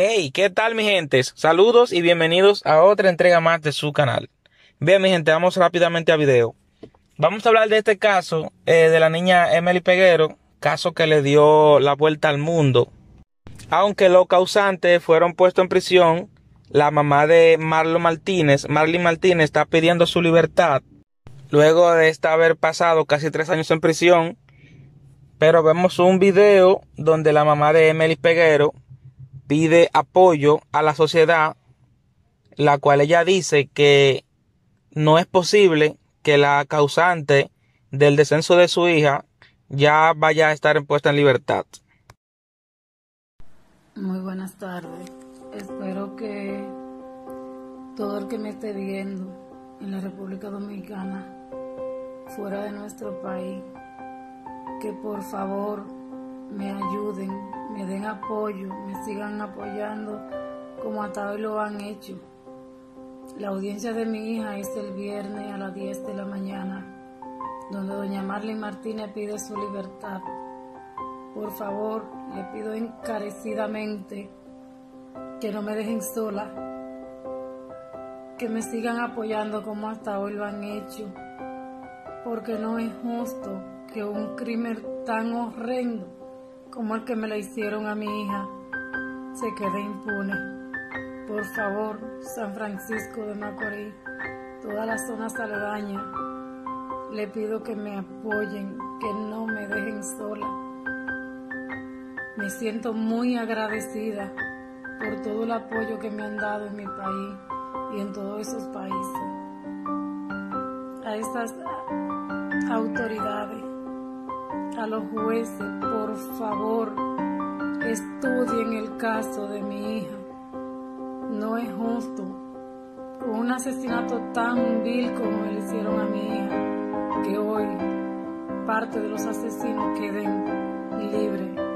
Hey, ¿qué tal mi gente? Saludos y bienvenidos a otra entrega más de su canal. Bien mi gente, vamos rápidamente a video. Vamos a hablar de este caso eh, de la niña Emily Peguero, caso que le dio la vuelta al mundo. Aunque los causantes fueron puestos en prisión, la mamá de Marlon Martínez, Marlene Martínez, está pidiendo su libertad luego de esta haber pasado casi tres años en prisión. Pero vemos un video donde la mamá de Emily Peguero pide apoyo a la sociedad, la cual ella dice que no es posible que la causante del descenso de su hija ya vaya a estar puesta en libertad. Muy buenas tardes. Espero que todo el que me esté viendo en la República Dominicana, fuera de nuestro país, que por favor me ayuden, me den apoyo, me sigan apoyando como hasta hoy lo han hecho. La audiencia de mi hija es el viernes a las 10 de la mañana, donde doña Marlene Martínez pide su libertad. Por favor, le pido encarecidamente que no me dejen sola, que me sigan apoyando como hasta hoy lo han hecho, porque no es justo que un crimen tan horrendo como el que me la hicieron a mi hija se quede impune. Por favor, San Francisco de Macorís, toda la zona aledaña, le pido que me apoyen, que no me dejen sola. Me siento muy agradecida por todo el apoyo que me han dado en mi país y en todos esos países. A estas autoridades, a los jueces, por favor, estudien el caso de mi hija. No es justo un asesinato tan vil como le hicieron a mi hija, que hoy parte de los asesinos queden libres